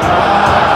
Amen.